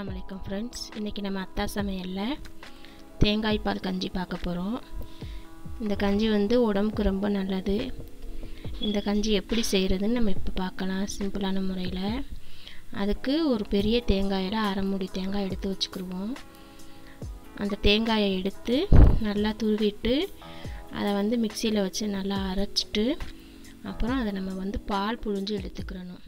அஸ்ஸலாமு ஃப்ரெண்ட்ஸ். இன்றைக்கி நம்ம அத்தா சமையலில் தேங்காய் பால் கஞ்சி பார்க்க போகிறோம் இந்த கஞ்சி வந்து உடம்புக்கு ரொம்ப நல்லது. இந்த கஞ்சி எப்படி செய்கிறதுன்னு நம்ம இப்போ பார்க்கலாம் சிம்பிளான முறையில். அதுக்கு ஒரு பெரிய தேங்காயில் அரை மூடி தேங்காய் எடுத்து வச்சுக்கிடுவோம் அந்த தேங்காயை எடுத்து நல்லா துருவிட்டு அதை வந்து மிக்சியில் வச்சு நல்லா அரைச்சிட்டு அப்புறம் அதை நம்ம வந்து பால் புழிஞ்சு எடுத்துக்கிறணும்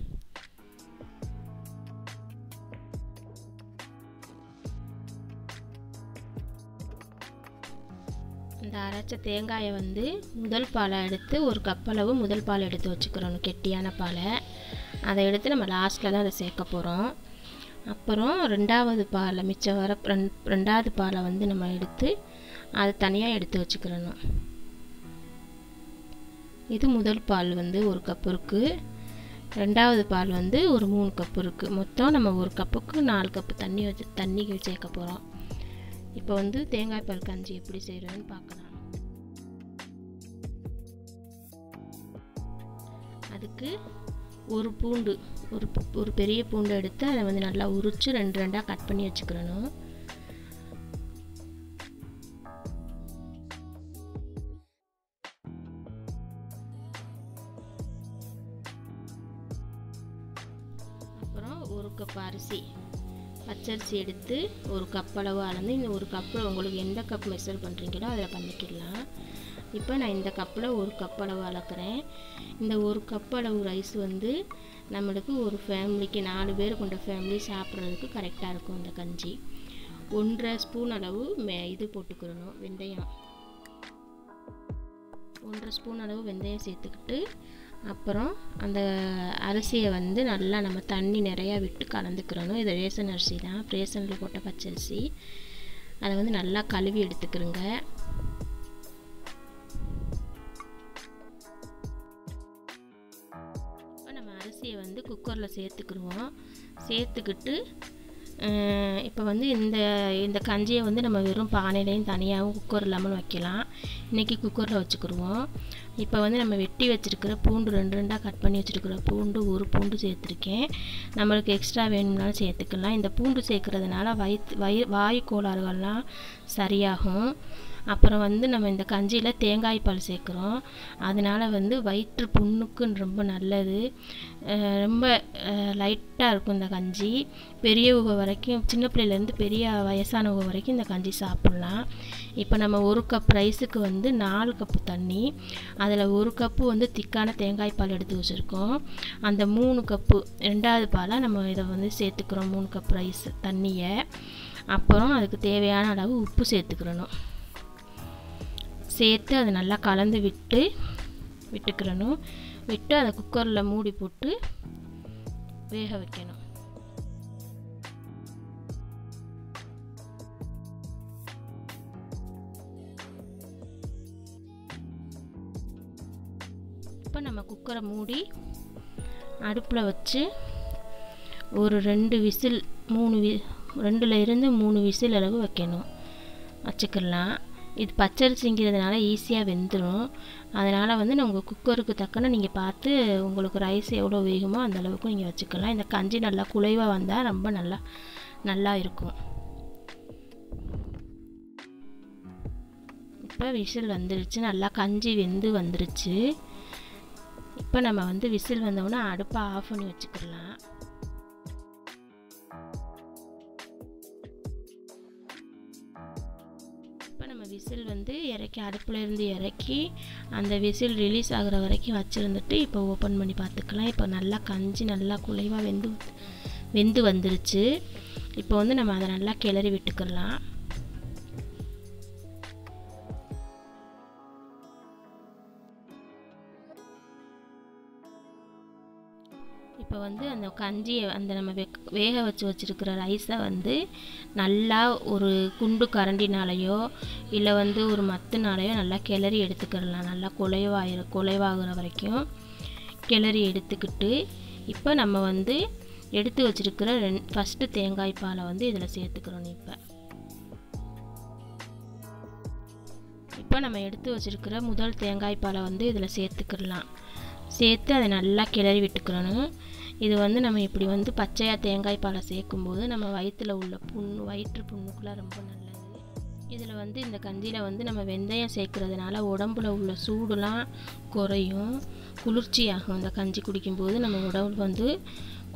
இந்த அரைச்ச தேங்காயை வந்து முதல் பாலை எடுத்து ஒரு கப்பளவு முதல் பால் எடுத்து வச்சுக்கிறோம் கெட்டியான பாலை. அதை எடுத்து நம்ம லாஸ்ட்டில் தான் அதை சேர்க்க போகிறோம் அப்புறம் ரெண்டாவது பாலை மிச்சம் வர ரெண் ரெண்டாவது பாலை வந்து நம்ம எடுத்து அதை தனியாக எடுத்து வச்சுக்கிறணும். இது முதல் பால் வந்து ஒரு கப்பு இருக்குது ரெண்டாவது பால் வந்து ஒரு மூணு கப்பு இருக்குது மொத்தம் நம்ம ஒரு கப்புக்கு நாலு கப்பு தண்ணி வச்சு தண்ணி சேர்க்க போகிறோம் இப்போ வந்து தேங்காய் பால் கஞ்சி எப்படி செய்கிறதுன்னு பார்க்கலாம். அதுக்கு ஒரு பூண்டு ஒரு ஒரு பெரிய பூண்டு எடுத்து அதை வந்து நல்லா உரித்து ரெண்டு ரெண்டாக கட் பண்ணி வச்சுக்கிறணும் அப்புறம் ஒரு கப் அரிசி. பச்சரிசி எடுத்து ஒரு கப் அளவு அளந்து இந்த ஒரு கப்பில் உங்களுக்கு எந்த கப் மெஷர் பண்ணுறீங்களோ அதில் பண்ணிக்கிடலாம். இப்போ நான் இந்த கப்பில் ஒரு கப் அளவு அளக்குறேன். இந்த ஒரு கப் அளவு ரைஸ் வந்து நம்மளுக்கு ஒரு ஃபேமிலிக்கு நாலு பேர் கொண்ட ஃபேமிலி சாப்பிட்றதுக்கு கரெக்டாக இருக்கும் இந்த கஞ்சி. ஒன்றரை ஸ்பூன் அளவு மே இது போட்டுக்கிறணும் வெந்தயம். ஒன்றரை ஸ்பூன் அளவு வெந்தயம் சேர்த்துக்கிட்டு அப்புறம் அந்த அரிசியை வந்து நல்லா நம்ம தண்ணி நிறையா விட்டு கலந்துக்கிறணும். இது ரேசன் அரிசி தான். ரேசனில் போட்ட பச்சரிசி அதை வந்து நல்லா கழுவி எடுத்துக்கிறோங்க. இப்போ நம்ம அரிசியை வந்து குக்கரில் சேர்த்துக்கிடுவோம். சேர்த்துக்கிட்டு இப்போ வந்து இந்த இந்த கஞ்சியை வந்து நம்ம வெறும் பானையிலையும் தனியாகவும் குக்கர் இல்லாமல் வைக்கலாம். இன்றைக்கி குக்கரில் வச்சுக்கிடுவோம். இப்போ வந்து நம்ம வெட்டி வச்சுருக்கிற பூண்டு ரெண்டு ரெண்டாக கட் பண்ணி வச்சுருக்கிற பூண்டு ஒரு பூண்டு சேர்த்துருக்கேன். நம்மளுக்கு எக்ஸ்ட்ரா வேணும்னாலும் சேர்த்துக்கலாம். இந்த பூண்டு சேர்க்குறதுனால வயிற்று வயிறு வாயு கோளாறுகள்லாம் சரியாகும். அப்புறம் வந்து நம்ம இந்த கஞ்சியில் தேங்காய் பால் சேர்க்குறோம். அதனால் வந்து வயிற்று புண்ணுக்குன்னு ரொம்ப நல்லது. ரொம்ப லைட்டாக இருக்கும் இந்த கஞ்சி. பெரியவங்க வரைக்கும் சின்ன பிள்ளையிலேருந்து பெரிய வயசானவங்க வரைக்கும் இந்த கஞ்சி சாப்பிட்லாம். இப்போ நம்ம ஒரு கப் ரைஸுக்கு வந்து நாலு கப்பு தண்ணி அதில் ஒரு கப்பு வந்து திக்கான தேங்காய் பால் எடுத்து வச்சுருக்கோம். அந்த மூணு கப்பு ரெண்டாவது பாலாக நம்ம இதை வந்து சேர்த்துக்கிறோம் மூணு கப் ரைஸ் தண்ணியை. அப்புறம் அதுக்கு தேவையான அளவு உப்பு சேர்த்துக்கிறணும். சேர்த்து அதை நல்லா கலந்து விட்டு விட்டுக்கிறணும். விட்டு அதை குக்கரில் மூடி போட்டு வேக வைக்கணும். இப்போ நம்ம குக்கரை மூடி அடுப்பில் வச்சு ஒரு ரெண்டு விசில் மூணு வி ரெண்டில் இருந்து மூணு விசில் அளவு வைக்கணும். வச்சுக்கலாம். இது பச்சரிசிங்கிறதுனால ஈஸியாக வெந்துடும் அதனால் வந்து நான் உங்கள் குக்கருக்கு தக்கன நீங்கள் பார்த்து உங்களுக்கு ரைஸ் எவ்வளோ வேகுமோ அந்த அளவுக்கு நீங்கள் வச்சுக்கலாம். இந்த கஞ்சி நல்லா குலைவாக வந்தால் ரொம்ப நல்லா நல்லா இருக்கும். இப்போ விசில் வந்துருச்சு. நல்லா கஞ்சி வெந்து வந்துருச்சு. இப்போ நம்ம வந்து விசில் வந்தோடனே அடுப்பை ஆஃப் பண்ணி வச்சுக்கலாம் இப்போ நம்ம விசில் வந்து இறக்கி அடுப்புலேருந்து இறக்கி அந்த விசில் ரிலீஸ் ஆகிற வரைக்கும் வச்சுருந்துட்டு இப்போ ஓப்பன் பண்ணி பார்த்துக்கலாம். இப்போ நல்லா கஞ்சி நல்லா குலைவாக வெந்து வெந்து வந்துருச்சு. இப்போ வந்து நம்ம அதை நல்லா கிளறி விட்டுக்கலாம். இப்போ வந்து அந்த கஞ்சியை அந்த நம்ம வெ வேக வச்சு வச்சுருக்கிற ரைஸை வந்து நல்லா ஒரு குண்டு கரண்டினாலேயோ இல்லை வந்து ஒரு மத்துனாலேயோ நல்லா கிளறி எடுத்துக்கிடலாம். நல்லா குலைவாயிர குலைவாகிற வரைக்கும் கிளறி எடுத்துக்கிட்டு இப்போ நம்ம வந்து எடுத்து வச்சுருக்கிற ரெண் ஃபஸ்ட்டு தேங்காய் பாலை வந்து இதில் சேர்த்துக்கிறோம் இப்போ. இப்போ நம்ம எடுத்து வச்சுருக்கிற முதல் தேங்காய் பாலை வந்து இதில் சேர்த்துக்கிடலாம். சேர்த்து அதை நல்லா கிளறி விட்டுக்கிறணும் இது வந்து நம்ம இப்படி வந்து பச்சையாக தேங்காய் பாலை சேர்க்கும்போது நம்ம வயிற்றில் உள்ள புண்ணு வயிற்று புண்ணுக்குலாம் ரொம்ப நல்லது. இதில் வந்து இந்த கஞ்சியில் வந்து நம்ம வெந்தயம் சேர்க்குறதுனால உடம்புல உள்ள சூடுலாம் குறையும். குளிர்ச்சியாகும். இந்த கஞ்சி குடிக்கும்போது நம்ம உடம்பு வந்து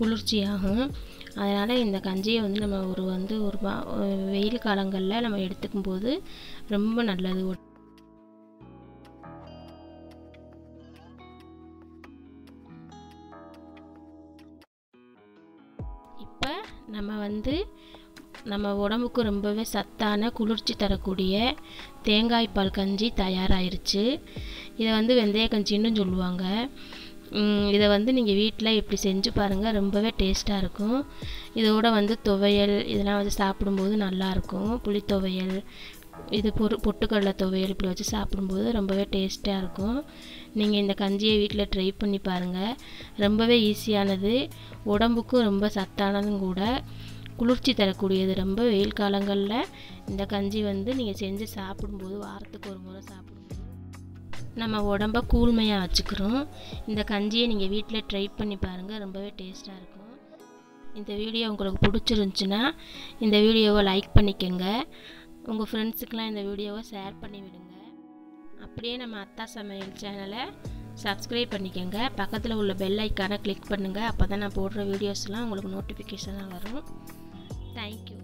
குளிர்ச்சியாகும். அதனால் இந்த கஞ்சியை வந்து நம்ம ஒரு வந்து ஒரு வெயில் காலங்களில் நம்ம எடுத்துக்கும் போது ரொம்ப நல்லது. நம்ம வந்து நம்ம உடம்புக்கு ரொம்பவே சத்தான குளிர்ச்சி தரக்கூடிய தேங்காய் பால் கஞ்சி தயாராகிருச்சு இதை வந்து வெந்தய கஞ்சின்னு சொல்லுவாங்க. இதை வந்து நீங்கள் வீட்டில் இப்படி செஞ்சு பாருங்கள் ரொம்பவே டேஸ்ட்டாக இருக்கும். இதோட வந்து துவையல் இதெல்லாம் வச்சு சாப்பிடும்போது நல்லாயிருக்கும். புளி துவையல் இது பொரு பொட்டுக்கடலை துவையல் இப்படி வச்சு சாப்பிடும்போது ரொம்பவே டேஸ்ட்டாக இருக்கும். நீங்கள் இந்த கஞ்சியை வீட்டில் ட்ரை பண்ணி பாருங்கள் ரொம்பவே ஈஸியானது உடம்புக்கும் ரொம்ப சத்தானதும் கூட. குளிர்ச்சி தரக்கூடியது. ரொம்ப வெயில் காலங்களில் இந்த கஞ்சி வந்து நீங்கள் செஞ்சு சாப்பிடும்போது வாரத்துக்கு ஒரு முறை சாப்பிடும்போது நம்ம உடம்ப கூழ்மையாக வச்சுக்கிறோம். இந்த கஞ்சியை நீங்கள் வீட்டில் ட்ரை பண்ணி பாருங்கள் ரொம்பவே டேஸ்ட்டாக இருக்கும். இந்த வீடியோ உங்களுக்கு பிடிச்சிருந்துச்சுன்னா இந்த வீடியோவை லைக் பண்ணிக்கோங்க. உங்கள் ஃப்ரெண்ட்ஸுக்கெலாம் இந்த வீடியோவை ஷேர் பண்ணி விடுங்க அப்படியே நம்ம அத்தா சமையல் சேனலை சப்ஸ்கிரைப் பண்ணிக்கோங்க. பக்கத்தில் உள்ள பெல் ஐக்கானை கிளிக் பண்ணுங்கள் அப்போ தான் நான் போடுற வீடியோஸ்லாம் உங்களுக்கு நோட்டிஃபிகேஷனாக வரும். தேங்க்யூ